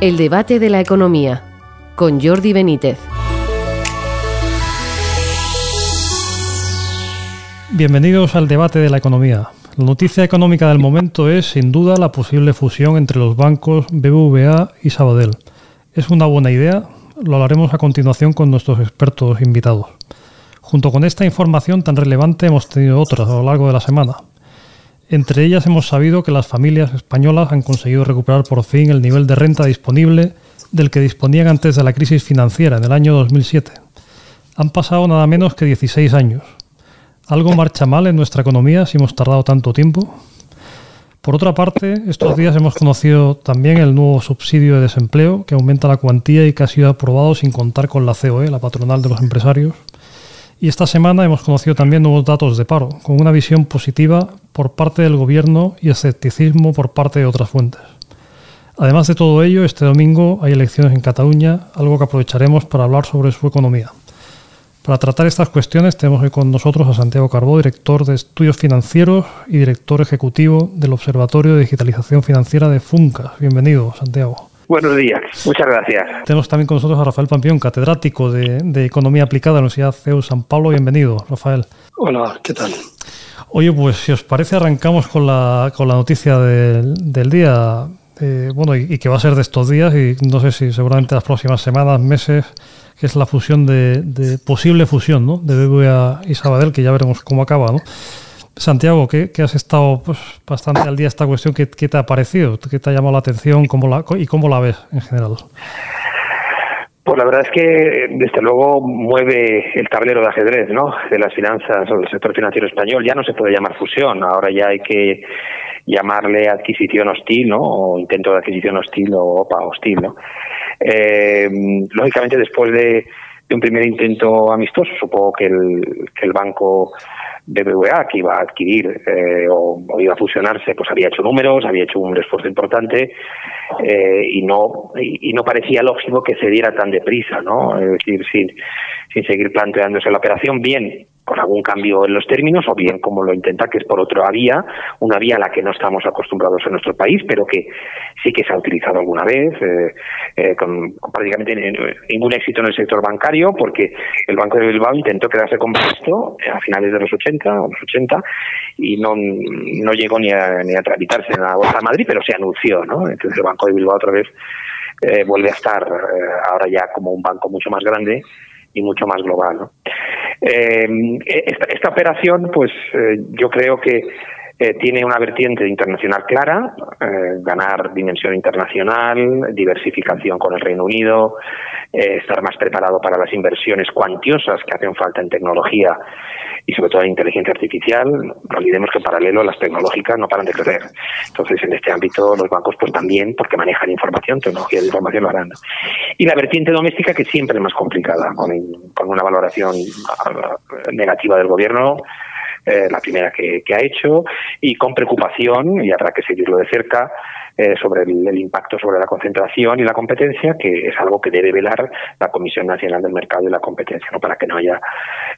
El debate de la economía con Jordi Benítez. Bienvenidos al debate de la economía. La noticia económica del momento es, sin duda, la posible fusión entre los bancos BBVA y Sabadell. ¿Es una buena idea? Lo hablaremos a continuación con nuestros expertos invitados. Junto con esta información tan relevante hemos tenido otras a lo largo de la semana. Entre ellas hemos sabido que las familias españolas han conseguido recuperar por fin el nivel de renta disponible del que disponían antes de la crisis financiera en el año 2007. Han pasado nada menos que 16 años. ¿Algo marcha mal en nuestra economía si hemos tardado tanto tiempo? Por otra parte, estos días hemos conocido también el nuevo subsidio de desempleo que aumenta la cuantía y que ha sido aprobado sin contar con la COE, la patronal de los empresarios. Y esta semana hemos conocido también nuevos datos de paro, con una visión positiva por parte del Gobierno y escepticismo por parte de otras fuentes. Además de todo ello, este domingo hay elecciones en Cataluña, algo que aprovecharemos para hablar sobre su economía. Para tratar estas cuestiones tenemos hoy con nosotros a Santiago Carbó, director de Estudios Financieros y director ejecutivo del Observatorio de Digitalización Financiera de FUNCA. Bienvenido, Santiago. Buenos días, muchas gracias. Tenemos también con nosotros a Rafael Pampión, catedrático de, Economía Aplicada en la Universidad CEU San Pablo. Bienvenido, Rafael. Hola, ¿qué tal? Oye, pues si os parece, arrancamos con la, con la noticia del, día. Eh, bueno, y, que va a ser de estos días, y no sé si seguramente las próximas semanas, meses, que es la fusión de, de posible fusión, ¿no? De BBVA y Sabadell, que ya veremos cómo acaba, ¿no? Santiago, que, has estado pues, bastante al día esta cuestión, ¿qué, te ha parecido? ¿Qué te ha llamado la atención cómo la, y cómo la ves en general? Pues la verdad es que, desde luego, mueve el tablero de ajedrez ¿no? de las finanzas o del sector financiero español. Ya no se puede llamar fusión, ahora ya hay que llamarle adquisición hostil, ¿no? O intento de adquisición hostil o OPA hostil, ¿no? Eh, lógicamente, después de, un primer intento amistoso, supongo que el, que el banco BBVA que iba a adquirir eh, o, iba a fusionarse, pues había hecho números, había hecho un esfuerzo importante eh, y no y, no parecía lógico que se diera tan deprisa, ¿no? Es decir, sin, sin seguir planteándose la operación bien con algún cambio en los términos o bien como lo intenta que es por otra vía, una vía a la que no estamos acostumbrados en nuestro país, pero que sí que se ha utilizado alguna vez, eh, eh, con, prácticamente ningún éxito en el sector bancario, porque el Banco de Bilbao intentó quedarse con esto a finales de los 80 o los 80 y no, no llegó ni a, ni a tramitarse en la Bolsa de Madrid, pero se anunció, ¿no? Entonces el Banco de Bilbao otra vez eh, vuelve a estar ahora ya como un banco mucho más grande y mucho más global. ¿no? Eh, esta, operación, pues eh, yo creo que eh, tiene una vertiente internacional clara, ganar dimensión internacional, diversificación con el Reino Unido, estar más preparado para las inversiones cuantiosas que hacen falta en tecnología y sobre todo en inteligencia artificial. No olvidemos que en paralelo las tecnológicas no paran de crecer. Entonces, en este ámbito los bancos pues también, porque manejan información, tecnología de información lo harán. Y la vertiente doméstica que siempre es más complicada, con, con una valoración ah, negativa del gobierno, eh, la primera que, ha hecho, y con preocupación, y habrá que seguirlo de cerca, eh, sobre el, impacto sobre la concentración y la competencia, que es algo que debe velar la Comisión Nacional del Mercado y la Competencia, ¿no? para que no haya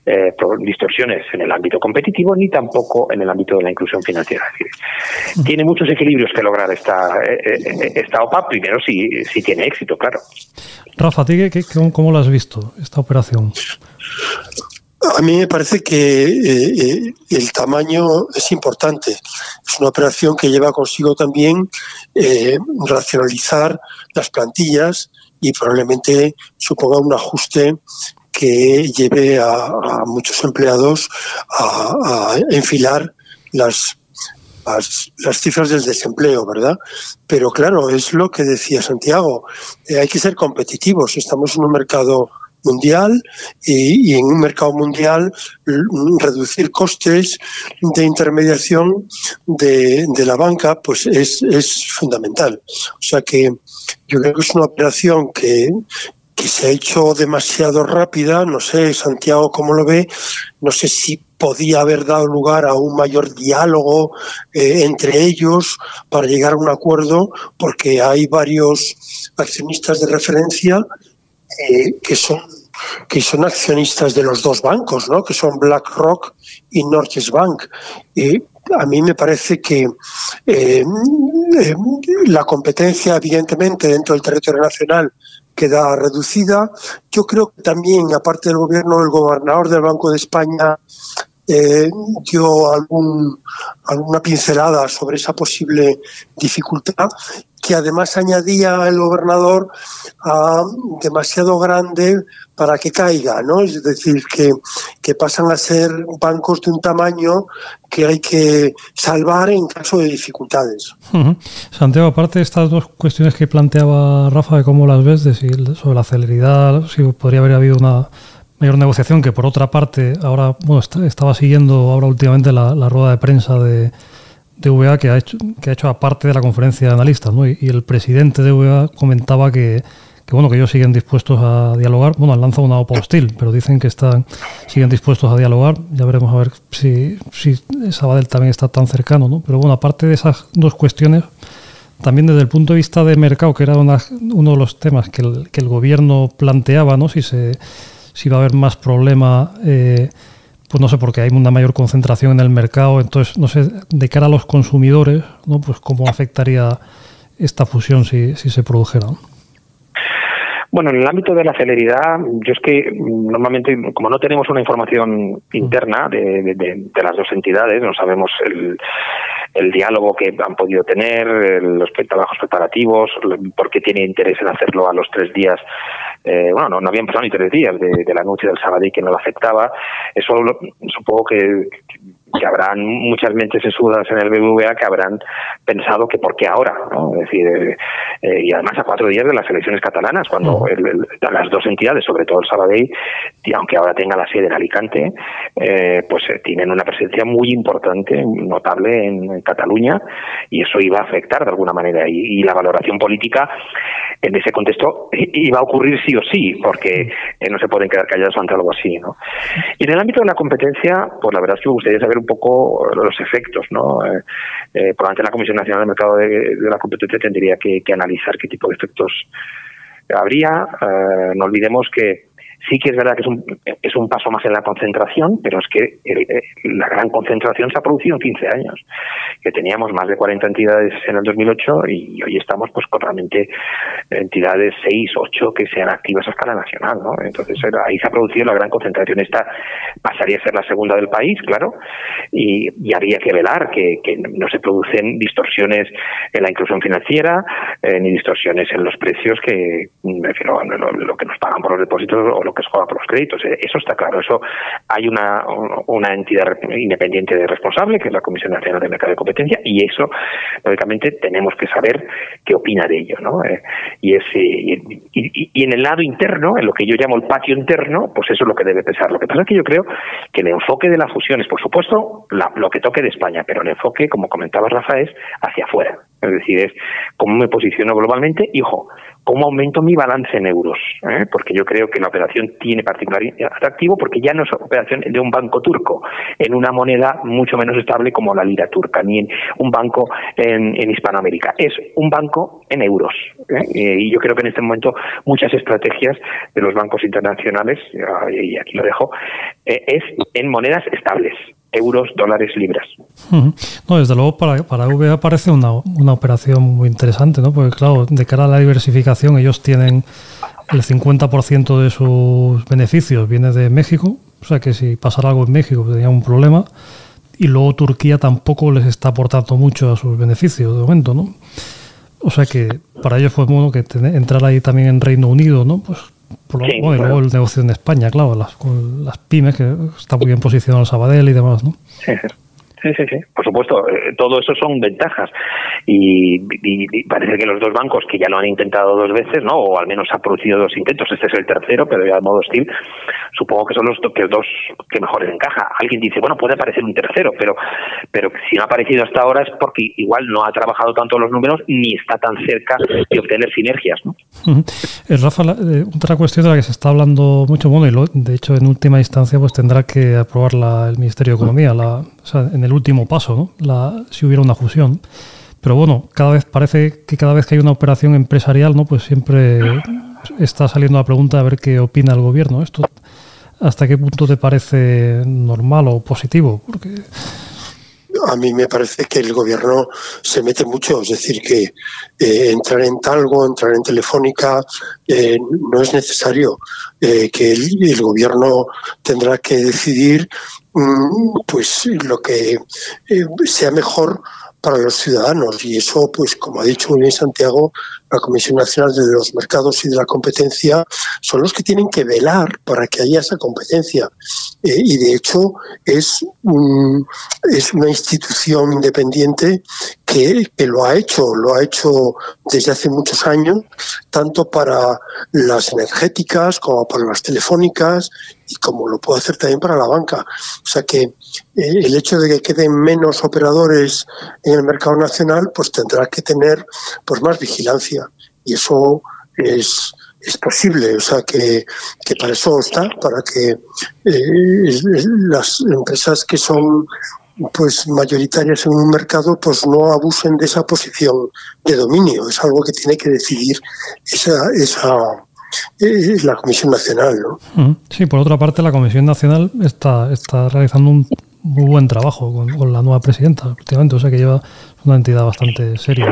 eh, distorsiones en el ámbito competitivo ni tampoco en el ámbito de la inclusión financiera. tiene muchos equilibrios que lograr esta, esta OPA, primero si, si tiene éxito, claro. Rafa, ¿qué, qué, cómo, lo has visto, esta operación? A mí me parece que eh, eh, el tamaño es importante. Es una operación que lleva consigo también eh, racionalizar las plantillas y probablemente suponga un ajuste que lleve a, muchos empleados a, enfilar las, las, cifras del desempleo, ¿verdad? Pero claro, es lo que decía Santiago, hay que ser competitivos, estamos en un mercado mundial y, en un mercado mundial reducir costes de intermediación de, la banca pues es, es, fundamental. O sea que yo creo que es una operación que, que se ha hecho demasiado rápida, no sé, Santiago cómo lo ve, no sé si podía haber dado lugar a un mayor diálogo eh, entre ellos para llegar a un acuerdo, porque hay varios accionistas de referencia eh, que son que son accionistas de los dos bancos, ¿no? que son BlackRock y Norges Bank. Y a mí me parece que Eh, eh, la competencia, evidentemente, dentro del territorio nacional queda reducida. Yo creo que también, aparte del gobierno, el gobernador del Banco de España eh, dio algún, alguna pincelada sobre esa posible dificultad que además añadía el gobernador a demasiado grande para que caiga, ¿no? Es decir, que, que pasan a ser bancos de un tamaño que hay que salvar en caso de dificultades. Santiago, aparte de estas dos cuestiones que planteaba Rafa, de cómo las ves, de sobre la celeridad, si podría haber habido una mayor negociación, que por otra parte, ahora, bueno, estaba siguiendo ahora últimamente la rueda de prensa de VA que ha hecho, que ha hecho aparte de la conferencia de analistas, ¿no? y, el presidente de VA comentaba que, bueno, que ellos siguen dispuestos a dialogar. Bueno, han lanzado una OPA hostil, pero dicen que están, siguen dispuestos a dialogar. Ya veremos a ver si, si Sabadell también está tan cercano, ¿no? Pero bueno, aparte de esas dos cuestiones, también desde el punto de vista de mercado, que era uno de los temas que el, que el gobierno planteaba, ¿no? Si se si va a haber más problema eh, pues no sé, porque hay una mayor concentración en el mercado, entonces, no sé, de cara a los consumidores, ¿no? Pues cómo afectaría esta fusión si, si se produjera. Bueno, en el ámbito de la celeridad, yo es que normalmente, como no tenemos una información interna de, de, las dos entidades, no sabemos el, el, diálogo que han podido tener, los trabajos preparativos, por qué tiene interés en hacerlo a los tres días eh, bueno, no, no, habían pasado ni tres días de, del anuncio del Sabadell que no lo afectaba. Eso supongo que, que habrán muchas mentes sesudas en el BBVA que habrán pensado que por qué ahora, ¿no? Es decir, eh, eh, y además a cuatro días de las elecciones catalanas, cuando las dos entidades, sobre todo el Sabadell, y aunque ahora tenga la sede en Alicante, eh, pues tienen una presencia muy importante, notable en, Cataluña, y eso iba a afectar de alguna manera. Y, la valoración política en ese contexto iba a ocurrir sí o sí, porque no se pueden quedar callados ante algo así, ¿no? Y en el ámbito de la competencia, pues la verdad es que me gustaría saber un poco los efectos, ¿no? Eh, eh probablemente la Comisión Nacional del Mercado de, la Competencia tendría que, analizar qué tipo de efectos habría. Eh, no olvidemos que Sí que es verdad que es un, es un paso más en la concentración, pero es que eh, la gran concentración se ha producido en 15 años, que teníamos más de 40 entidades en el 2008 y hoy estamos pues con realmente entidades 6, 8 que sean activas a escala nacional, ¿no? Entonces ahí se ha producido la gran concentración. Esta pasaría a ser la segunda del país, claro, y, y habría que velar que, que, no se producen distorsiones en la inclusión financiera, eh, ni distorsiones en los precios que, me refiero, lo, lo, que nos pagan por los depósitos o que es juega por los créditos. Eh, eso está claro. Eso hay una, una entidad independiente de responsable, que es la Comisión Nacional de Mercado de Competencia, y eso, lógicamente, tenemos que saber qué opina de ello. ¿no? Eh, y, ese, y, en el lado interno, en lo que yo llamo el patio interno, pues eso es lo que debe pesar. Lo que pasa es que yo creo que el enfoque de la fusión es, por supuesto, lo que toque de España, pero el enfoque, como comentaba Rafa, es hacia afuera. Es decir, es cómo me posiciono globalmente y, ojo, cómo aumento mi balance en euros, ¿eh? porque yo creo que la operación tiene particular atractivo porque ya no es operación de un banco turco en una moneda mucho menos estable como la lira turca, ni en un banco en, Hispanoamérica, es un banco en euros. ¿eh? Y yo creo que en este momento muchas estrategias de los bancos internacionales, y aquí lo dejo, eh, es en monedas estables euros, dólares, libras. No, desde luego para, para VA parece una, una operación muy interesante, ¿no? Porque claro, de cara a la diversificación ellos tienen el 50% de sus beneficios viene de México, o sea que si pasara algo en México tendría un problema. Y luego Turquía tampoco les está aportando mucho a sus beneficios de momento, ¿no? O sea que para ellos fue bueno que entrar ahí también en Reino Unido, ¿no? Pues por y luego el negocio en España, claro, las, con las pymes, que está muy bien posicionado Sabadell y demás, ¿no? Sí, Sí, sí, sí. Por supuesto, eh, todo eso son ventajas. Y, parece que los dos bancos que ya lo han intentado dos veces, ¿no? O al menos ha producido dos intentos, este es el tercero, pero ya de modo hostil, supongo que son los que dos que mejor encaja. Alguien dice, bueno, puede aparecer un tercero, pero, pero si no ha aparecido hasta ahora es porque igual no ha trabajado tanto los números ni está tan cerca de obtener sinergias, ¿no? Eh, Rafa, eh, otra cuestión de la que se está hablando mucho, bueno, y de hecho en última instancia pues tendrá que aprobar el Ministerio de Economía, la, en el último paso, ¿no? La, si hubiera una fusión. Pero bueno, cada vez parece que cada vez que hay una operación empresarial, ¿no? Pues siempre está saliendo la pregunta a ver qué opina el gobierno. Esto, ¿hasta qué punto te parece normal o positivo? Porque a mí me parece que el gobierno se mete mucho, es decir, que eh, entrar en Talgo, entrar en Telefónica, eh, no es necesario, eh, que el, gobierno tendrá que decidir pues lo que sea mejor para los ciudadanos. Y eso, pues como ha dicho muy bien Santiago, la Comisión Nacional de los Mercados y de la Competencia son los que tienen que velar para que haya esa competencia eh, y de hecho es, es una institución independiente que, que, lo ha hecho, lo ha hecho desde hace muchos años, tanto para las energéticas como para las telefónicas y como lo puede hacer también para la banca. O sea que eh, el hecho de que queden menos operadores en el mercado nacional, pues tendrá que tener pues más vigilancia y eso es, es posible, o sea que, que para eso está, para que eh, las empresas que son pues mayoritarias en un mercado pues no abusen de esa posición de dominio, es algo que tiene que decidir esa, esa es la Comisión Nacional. ¿no? Sí, por otra parte, la Comisión Nacional está, está realizando un muy buen trabajo con, la nueva presidenta, últimamente, o sea que lleva una entidad bastante seria.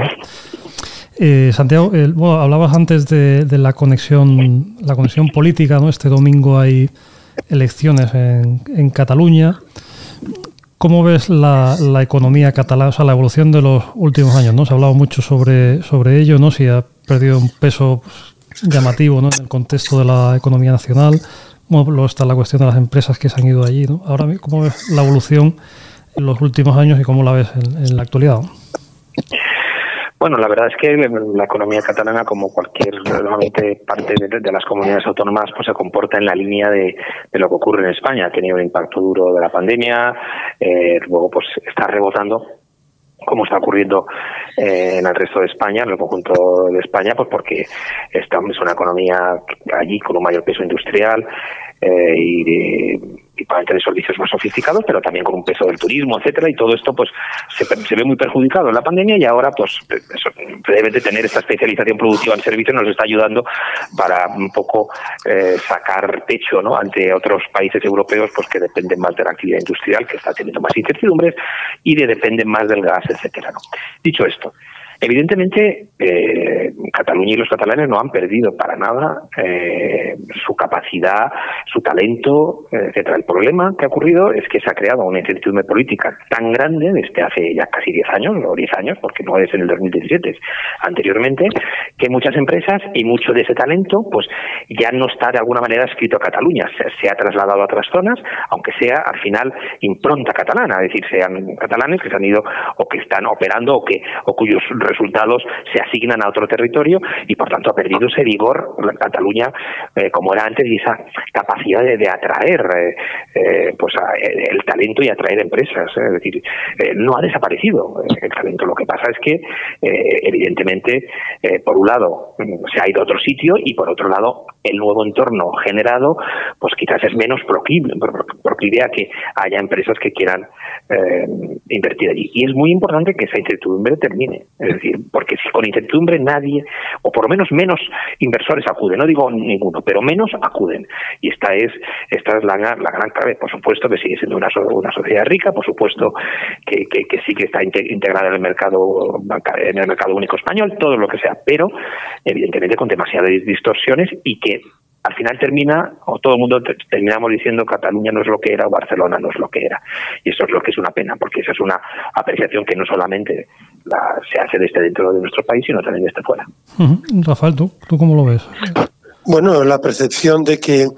Eh, Santiago, bueno, hablabas antes de, la conexión, la conexión política, ¿no? Este domingo hay elecciones en, Cataluña. ¿Cómo ves la, economía catalana, o sea, la evolución de los últimos años? ¿no? Se ha hablado mucho sobre, sobre ello, ¿no? Si ha perdido un peso llamativo ¿no? en el contexto de la economía nacional. luego está la cuestión de las empresas que se han ido allí. Ahora, ¿cómo ves la evolución en los últimos años y cómo la ves en, la actualidad? Bueno, la verdad es que la economía catalana, como cualquier normalmente parte de, las comunidades autónomas, pues se comporta en la línea de, lo que ocurre en España. Ha tenido un impacto duro de la pandemia, eh, luego pues está rebotando como está ocurriendo eh, en el resto de España, en el conjunto de España, pues porque estamos es una economía allí con un mayor peso industrial eh, y de principalmente de servicios más sofisticados, pero también con un peso del turismo, etcétera, y todo esto pues se, se ve muy perjudicado en la pandemia y ahora pues eso, debe de tener esta especialización productiva en servicios nos está ayudando para un poco eh, sacar pecho ¿no? ante otros países europeos pues que dependen más de la actividad industrial, que está teniendo más incertidumbres y de dependen más del gas, etcétera. Dicho esto, Evidentemente, eh, Cataluña y los catalanes no han perdido para nada eh, su capacidad, su talento, etcétera. El problema que ha ocurrido es que se ha creado una incertidumbre política tan grande desde hace ya casi 10 años, o 10 años, porque no es en el 2017, anteriormente, que muchas empresas y mucho de ese talento, pues ya no está de alguna manera escrito a Cataluña, se, ha trasladado a otras zonas, aunque sea al final impronta catalana, es decir, sean catalanes que se han ido o que están operando o que o cuyos resultados se asignan a otro territorio y por tanto ha perdido ese vigor Cataluña eh, como era antes y esa capacidad de, atraer eh, eh, pues el talento y atraer empresas es decir no ha desaparecido el talento. Lo que pasa es que evidentemente por un lado se ha ido a otro sitio y por otro lado el nuevo entorno generado pues quizás es menos proclive, a que haya empresas que quieran invertir allí y es muy importante que esa incertidumbre termine es decir, porque si con incertidumbre nadie, o por lo menos menos inversores acuden, no digo ninguno, pero menos acuden. Y esta es, esta es la, la gran clave. Por supuesto que sigue siendo una, una sociedad rica, por supuesto que, que, sí que está integrada en el mercado en el mercado único español, todo lo que sea, pero evidentemente con demasiadas distorsiones y que al final termina, o todo el mundo terminamos diciendo Cataluña no es lo que era o Barcelona no es lo que era. Y eso es lo que es una pena, porque esa es una apreciación que no solamente se hace desde dentro de nuestro país, sino también desde fuera. Rafael, ¿tú, ¿tú cómo lo ves? Bueno, la percepción de que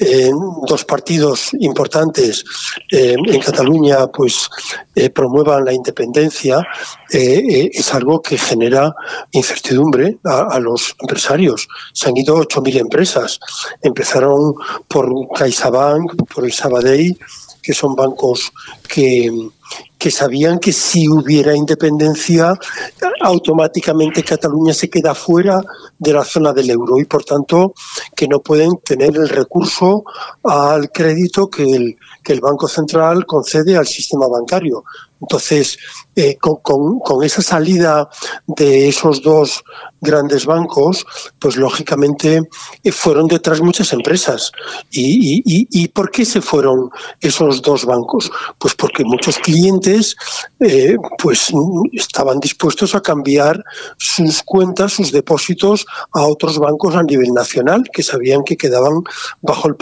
eh, dos partidos importantes eh, en Cataluña pues eh, promuevan la independencia es algo que genera incertidumbre a, a, los empresarios. Se han ido 8.000 empresas. Empezaron por CaixaBank, por el Sabadell, que son bancos que, que sabían que si hubiera independencia automáticamente Cataluña se queda fuera de la zona del euro y por tanto que no pueden tener el recurso al crédito que el, que el Banco Central concede al sistema bancario. Entonces, eh, con, esa salida de esos dos grandes bancos, pues lógicamente eh, fueron detrás muchas empresas. ¿Y, por qué se fueron esos dos bancos? Pues porque muchos clientes eh, pues estaban dispuestos a cambiar sus cuentas, sus depósitos a otros bancos a nivel nacional, que sabían que quedaban bajo el,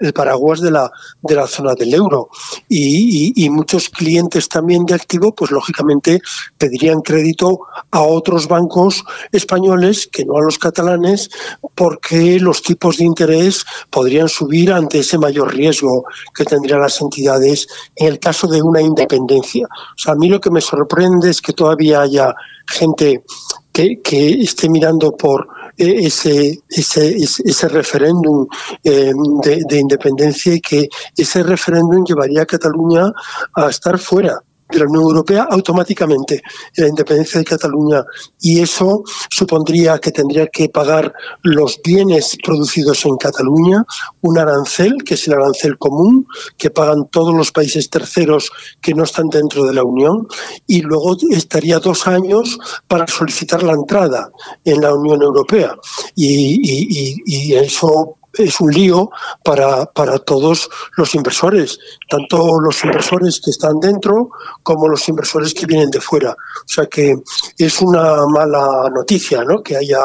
el paraguas de la, de la zona del euro. y muchos clientes también de activo, pues lógicamente pedirían crédito a otros bancos españoles que no a los catalanes, porque los tipos de interés podrían subir ante ese mayor riesgo que tendrían las entidades en el caso de una independencia. O sea, a mí lo que me sorprende es que todavía haya gente que, esté mirando por eh, ese, ese, ese referéndum eh, de, independencia y que ese referéndum llevaría a Cataluña a estar fuera de la Unión Europea automáticamente en la independencia de Cataluña. Y eso supondría que tendría que pagar los bienes producidos en Cataluña un arancel que es el arancel común que pagan todos los países terceros que no están dentro de la Unión y luego estaría dos años para solicitar la entrada en la Unión Europea. Y, y, y eso es un lío para, para todos los inversores, tanto los inversores que están dentro como los inversores que vienen de fuera. O sea que es una mala noticia ¿no? que haya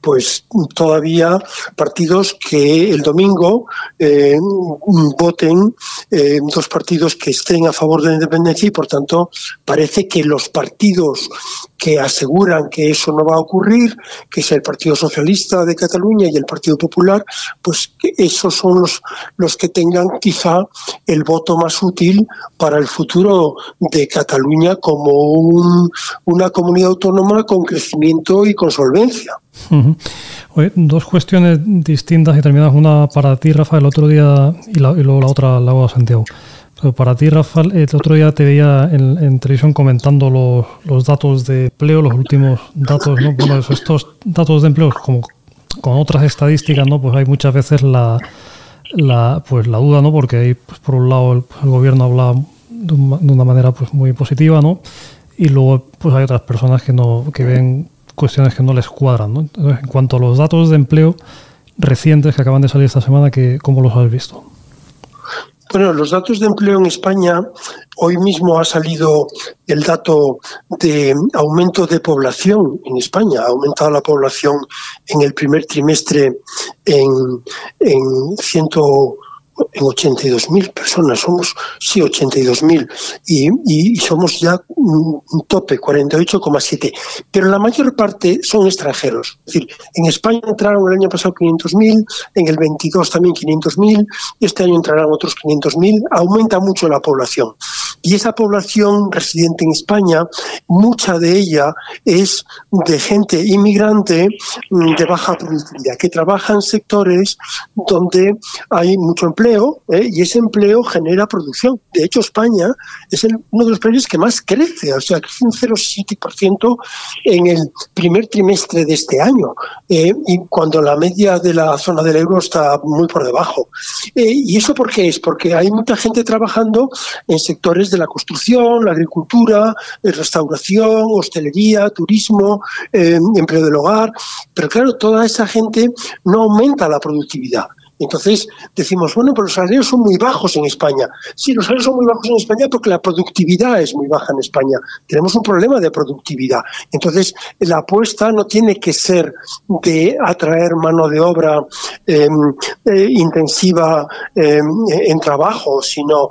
pues todavía partidos que el domingo eh, voten eh, dos partidos que estén a favor de la independencia y por tanto parece que los partidos que aseguran que eso no va a ocurrir, que es el Partido Socialista de Cataluña y el Partido Popular, pues esos son los, los que tengan quizá el voto más útil para el futuro de Cataluña como un, una comunidad autónoma con crecimiento y con solvencia dos cuestiones distintas y terminadas. Una para ti, Rafael, el otro día, y, luego la otra la hago a Santiago. Pero para ti, Rafael, el otro día te veía en, televisión comentando los, datos de empleo, los últimos datos, ¿no? Bueno, estos datos de empleo, como con otras estadísticas, ¿no? Pues hay muchas veces la, la, pues la duda, ¿no? Porque hay, pues por un lado, el, gobierno habla de, una manera pues muy positiva, ¿no? Y luego, pues hay otras personas que no, que ven cuestiones que no les cuadran. en cuanto a los datos de empleo recientes que acaban de salir esta semana, que, ¿cómo los has visto? Bueno, los datos de empleo en España, hoy mismo ha salido el dato de aumento de población en España. Ha aumentado la población en el primer trimestre en, en ciento en 82.000 personas, somos, sí, 82.000, y, y somos ya un tope, 48,7. Pero la mayor parte son extranjeros. Es decir, en España entraron el año pasado 500.000, en el 22 también 500.000, este año entrarán otros 500.000, aumenta mucho la población. Y esa población residente en España, mucha de ella es de gente inmigrante mm, de baja productividad, que trabaja en sectores donde hay mucho empleo ¿eh? y ese empleo genera producción. De hecho, España es uno de los países que más crece, o sea, crece un 0,7% en el primer trimestre de este año, ¿eh? y cuando la media de la zona del euro está muy por debajo. Eh, ¿Y eso por qué es? Porque hay mucha gente trabajando en sectores de la construcción, la agricultura, restauración, hostelería, turismo, empleo del hogar, pero claro, toda esa gente no aumenta la productividad. Entonces decimos, bueno, pero los salarios son muy bajos en España. Sí, los salarios son muy bajos en España porque la productividad es muy baja en España. Tenemos un problema de productividad. Entonces, la apuesta no tiene que ser de atraer mano de obra em, eh, intensiva em, en trabajo, sino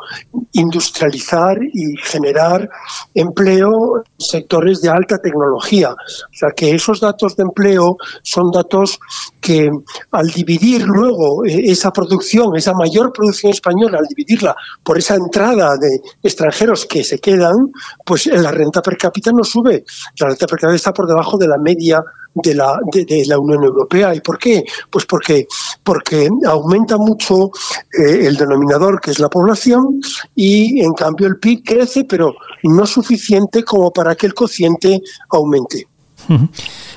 industrializar y generar empleo en sectores de alta tecnología. O sea, que esos datos de empleo son datos que al dividir luego eh, esa producción, esa mayor producción española, al dividirla por esa entrada de extranjeros que se quedan, pues la renta per cápita no sube. La renta per cápita está por debajo de la media de la, de, la Unión Europea. ¿Y por qué? Pues porque, porque aumenta mucho eh, el denominador, que es la población, y en cambio el PIB crece, pero no suficiente como para que el cociente aumente.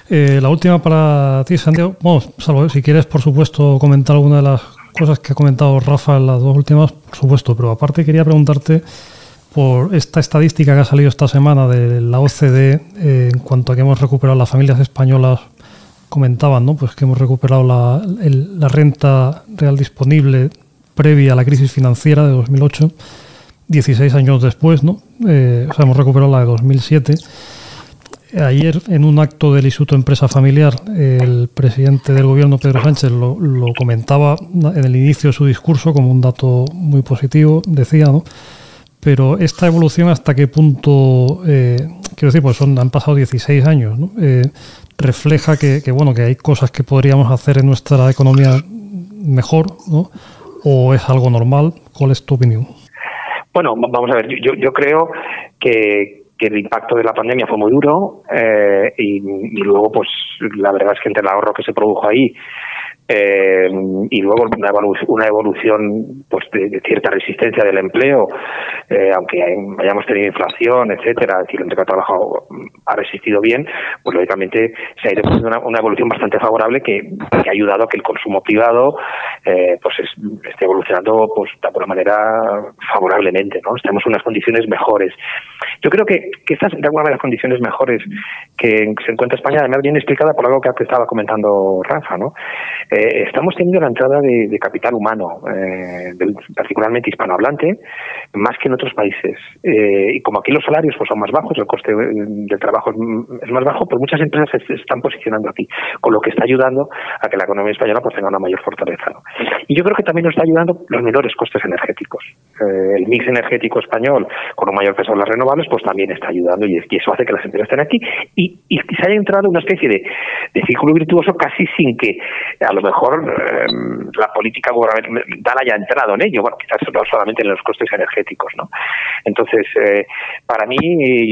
Eh, la última para ti, Santiago. Bueno, salvo si quieres, por supuesto, comentar alguna de las cosas que ha comentado Rafa en las dos últimas, por supuesto, pero aparte quería preguntarte por esta estadística que ha salido esta semana de la OCDE eh, en cuanto a que hemos recuperado las familias españolas comentaban, ¿no? Pues que hemos recuperado la, la renta real disponible previa a la crisis financiera de 2008, 16 años después, ¿no? Eh, o sea, hemos recuperado la de 2007. Ayer, en un acto del Instituto Empresa Familiar, el presidente del gobierno, Pedro Sánchez, lo, comentaba en el inicio de su discurso como un dato muy positivo, decía, ¿no? pero esta evolución hasta qué punto, eh, quiero decir, pues son, han pasado 16 años, ¿no? Eh, refleja que, bueno, que hay cosas que podríamos hacer en nuestra economía mejor, ¿no? ¿O es algo normal? ¿Cuál es tu opinión? Bueno, vamos a ver, yo creo que, que el impacto de la pandemia fue muy duro eh, y, y, luego, pues, la verdad es que entre el ahorro que se produjo ahí eh, y luego una evolución, una evolución pues de, cierta resistencia del empleo, eh, aunque hayamos tenido inflación, etcétera, si el empleo ha trabajado ha resistido bien, pues lógicamente se ha ido una, una evolución bastante favorable que, ha ayudado a que el consumo privado eh, pues esté evolucionando pues de alguna manera favorablemente, ¿no? Estamos en unas condiciones mejores. Yo creo que, que estas de alguna manera condiciones mejores que se encuentra España además viene explicada por algo que estaba comentando Rafa, ¿no? Estamos teniendo la entrada de, capital humano, eh, particularmente hispanohablante, más que en otros países. Eh, y como aquí los salarios pues, son más bajos, el coste del trabajo es más bajo, pues muchas empresas se, están posicionando aquí, con lo que está ayudando a que la economía española pues, tenga una mayor fortaleza. Y yo creo que también nos está ayudando los menores costes energéticos. el mix energético español, con un mayor peso en las renovables, pues también está ayudando y, eso hace que las empresas estén aquí y, se haya entrado en una especie de, de círculo virtuoso casi sin que a lo mejor em, la política gubernamental haya entrado en ello, bueno, quizás no solamente en los costes energéticos, ¿no? Entonces, eh, para mí,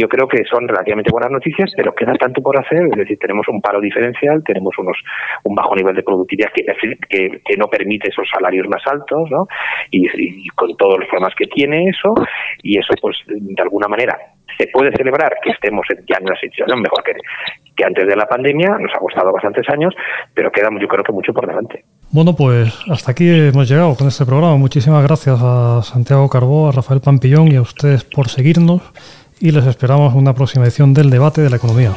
yo creo que son relativamente buenas noticias, pero queda tanto por hacer, es decir, tenemos un paro diferencial, tenemos unos un bajo nivel de productividad que, no permite esos salarios más altos, ¿no? Y, con todos los problemas que tiene eso, y eso, pues, de alguna manera, se puede celebrar que estemos ya en una situación mejor que, que antes de la pandemia, nos ha costado bastantes años, pero queda yo creo que mucho por delante. Bueno, pues hasta aquí hemos llegado con este programa. Muchísimas gracias a Santiago Carbó, a Rafael Pampillón y a ustedes por seguirnos y les esperamos una próxima edición del debate de la economía.